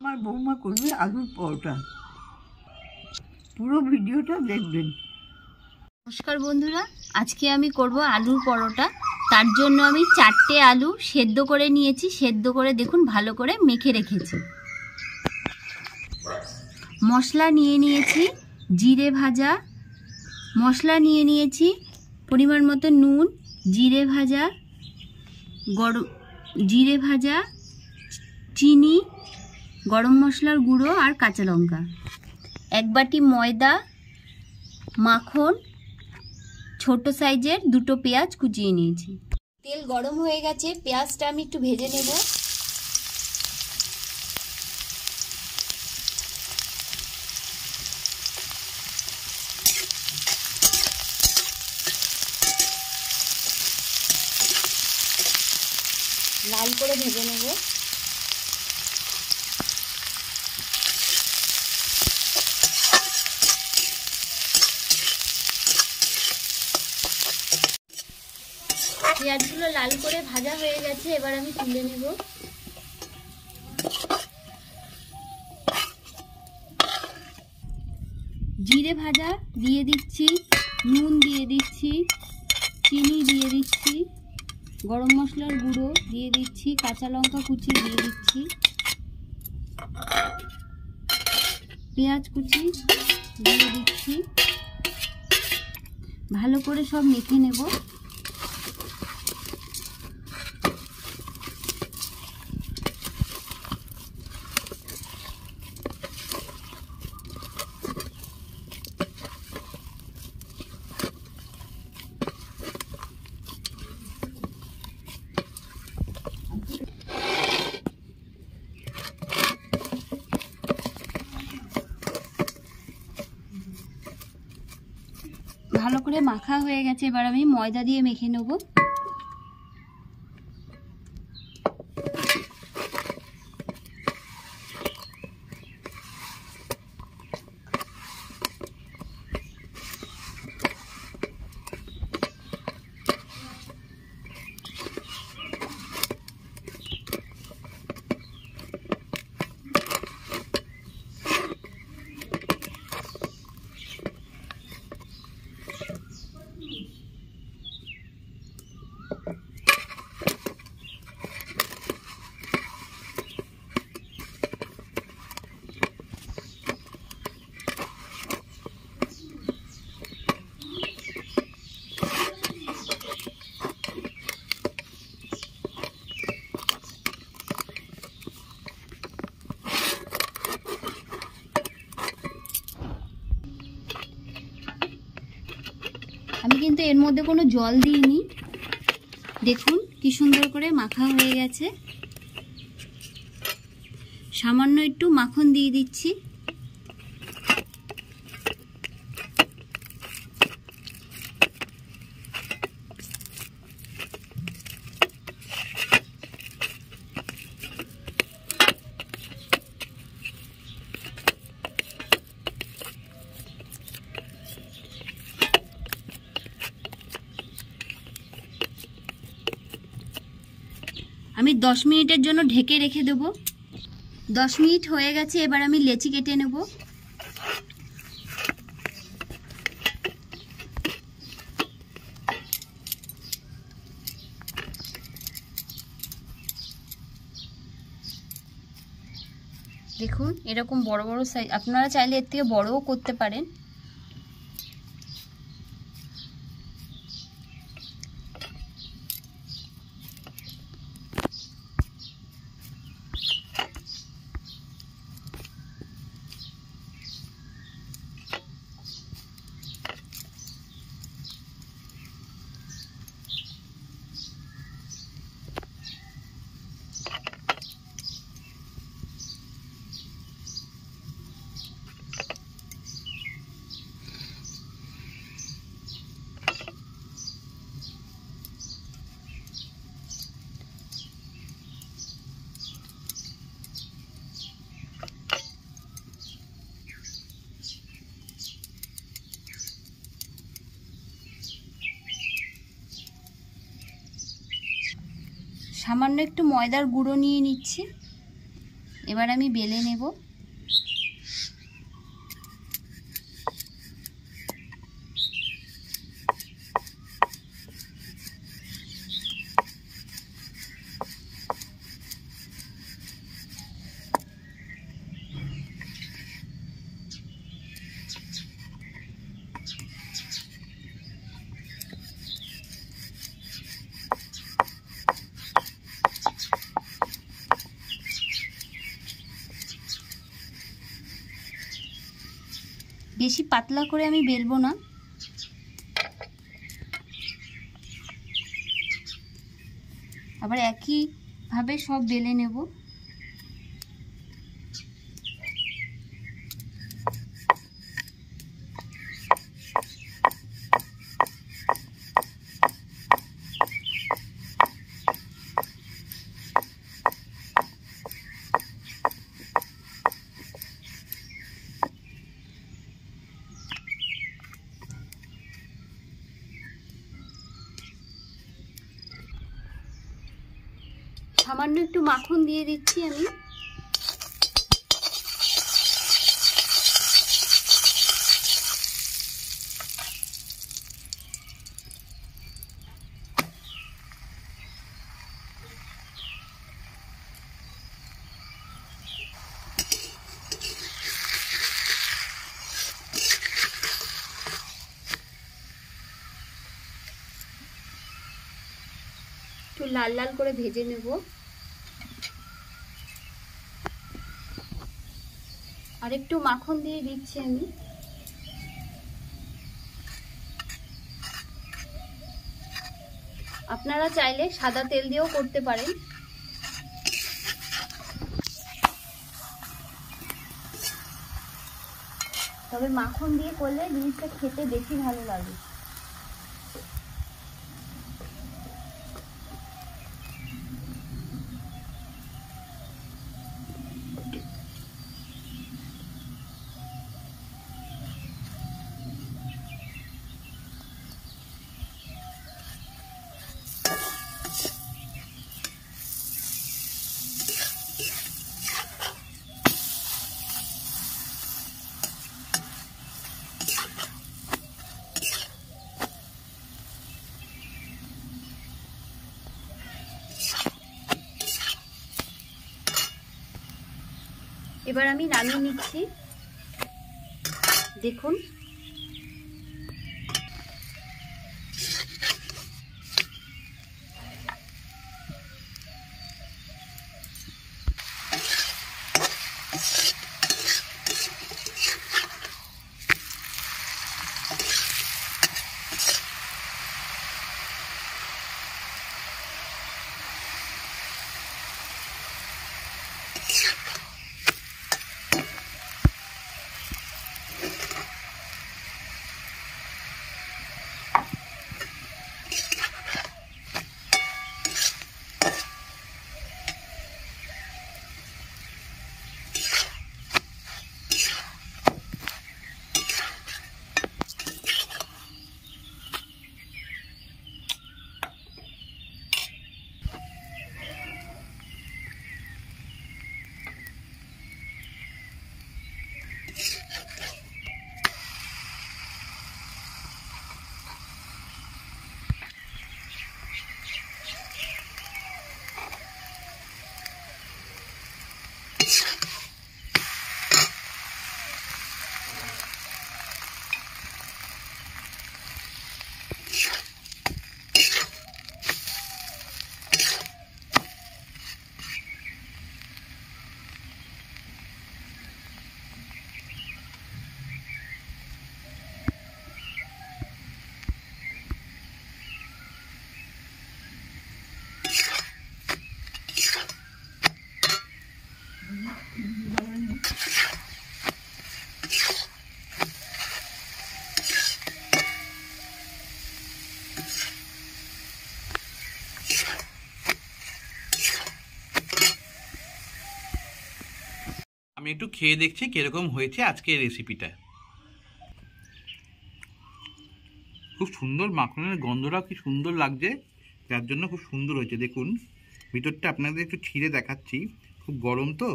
আমার বৌমা করবে আলুর পরোটা। পুরো ভিডিওটা দেখবেন। নমস্কার বন্ধুরা, আজকে আমি করব আলুর পরোটা। তার জন্য আমি চারটে আলু সেদ্ধ করে নিয়েছি। সেদ্ধ করে দেখুন, ভালো করে মেখে রেখেছি। মশলা নিয়ে নিয়েছি জিরে ভাজা। মশলা নিয়ে নিয়েছি পরিমাণ মতো নুন, জিরে ভাজা, গরম, জিরে ভাজা, চিনি গরম মশলার গুঁড়ো আর কাঁচা লঙ্কা। এক বাটি ময়দা, মাখন, ছোট সাইজের দুটো পেঁয়াজ কুচিয়ে নিয়েছি। তেল গরম হয়ে গেছে, পেঁয়াজটা আমি একটু ভেজে নেব। লাল করে ভেজে নেব। পেঁয়াজগুলো লাল করে ভাজা হয়ে গেছে, এবার আমি তুলে নেব। জিরে ভাজা দিয়ে দিচ্ছি, নুন দিয়ে দিচ্ছি, চিনি দিয়ে দিচ্ছি, গরম মশলার গুঁড়ো দিয়ে দিচ্ছি, কাঁচা লঙ্কা কুচি দিয়ে দিচ্ছি, পেঁয়াজ কুচি দিয়ে দিচ্ছি। ভালো করে সব মেখে নেব। ভালো করে মাখা হয়ে গেছে এবার আমি ময়দা দিয়ে মেখে নেব। আমি কিন্তু এর মধ্যে কোনো জল দিইনি। দেখুন কি সুন্দর করে মাখা হয়ে গেছে। সামান্য একটু মাখন দিয়ে দিচ্ছি। আমি দশ মিনিটের জন্য ঢেকে রেখে দেবো। দশ মিনিট হয়ে গেছে, এবার আমি লেচি কেটে নেব। দেখুন, এরকম বড় বড় সাইজ আপনারা চাইলে এর থেকে বড়ও করতে পারেন। সামান্য একটু ময়দার গুঁড়ো নিয়ে নিচ্ছি। এবার আমি বেলে নেব। বেশি পাতলা করে আমি বেলবো না। আবার একইভাবে সব বেলে নেব। সামান্য একটু মাখন দিয়ে দিচ্ছি আমি। একটু লাল লাল করে ভেজে নেব। আর একটু মাখন দিয়ে দিচ্ছি আমি। আপনারা চাইলে সাদা তেল দিয়েও করতে পারেন। তবে মাখন দিয়ে করলে জিনিসটা খেতে বেশি ভালো লাগে। এবার আমি নামিয়ে নিচ্ছি। দেখুন। আমি একটু খেয়ে দেখছি কীরকম হয়েছে আজকের রেসিপিটা খুব সুন্দর মাখনের গন্ধটা, কি সুন্দর লাগছে, যার জন্য খুব সুন্দর হয়েছে। দেখুন, ভিতরটা আপনাদের একটু ছিঁড়ে দেখাচ্ছি। খুব গরম তো।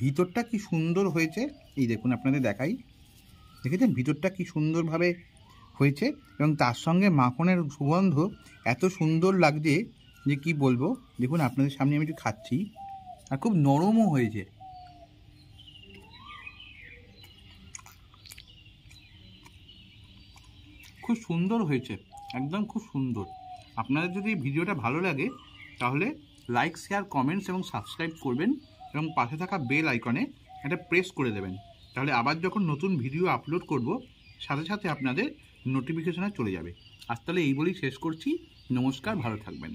ভিতরটা কি সুন্দর হয়েছে, এই দেখুন আপনাদের দেখাই। দেখেছেন, ভিতরটা কি সুন্দরভাবে হয়েছে, এবং তার সঙ্গে মাখনের সুগন্ধ এত সুন্দর লাগছে যে কি বলব? দেখুন, আপনাদের সামনে আমি একটু খাচ্ছি, আর খুব নরমও হয়েছে। খুব সুন্দর হয়েছে, একদম খুব সুন্দর। আপনাদের যদি ভিডিওটা ভালো লাগে, তাহলে লাইক শেয়ার কমেন্টস এবং সাবস্ক্রাইব করবেন এবং পাশে থাকা বেল আইকনে একটা প্রেস করে দেবেন। তাহলে আবার যখন নতুন ভিডিও আপলোড করব, সাথে সাথে আপনাদের নোটিফিকেশনে চলে যাবে। আজ তাহলে এই বলেই শেষ করছি। নমস্কার, ভালো থাকবেন।